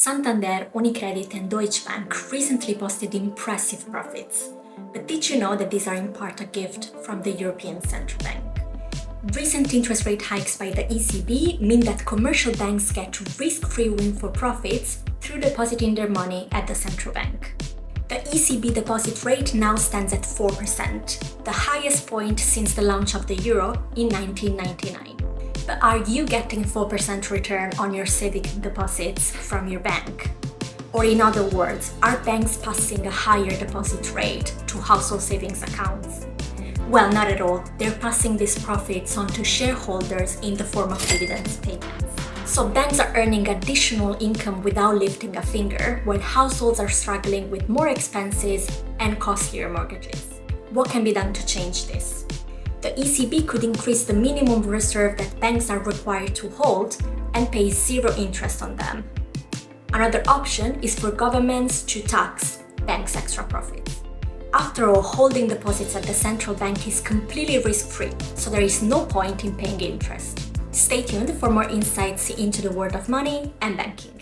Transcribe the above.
Santander, Unicredit and Deutsche Bank recently posted impressive profits. But did you know that these are in part a gift from the European Central Bank? Recent interest rate hikes by the ECB mean that commercial banks get risk-free windfall profits through depositing their money at the central bank. The ECB deposit rate now stands at 4%, the highest point since the launch of the euro in 1999. But are you getting 4% return on your saving deposits from your bank? Or in other words, are banks passing a higher deposit rate to household savings accounts? Well, not at all. They're passing these profits on to shareholders in the form of dividends payments. So banks are earning additional income without lifting a finger, while households are struggling with more expenses and costlier mortgages. What can be done to change this? The ECB could increase the minimum reserve that banks are required to hold and pay zero interest on them. Another option is for governments to tax banks' extra profits. After all, holding deposits at the central bank is completely risk-free, so there is no point in paying interest. Stay tuned for more insights into the world of money and banking.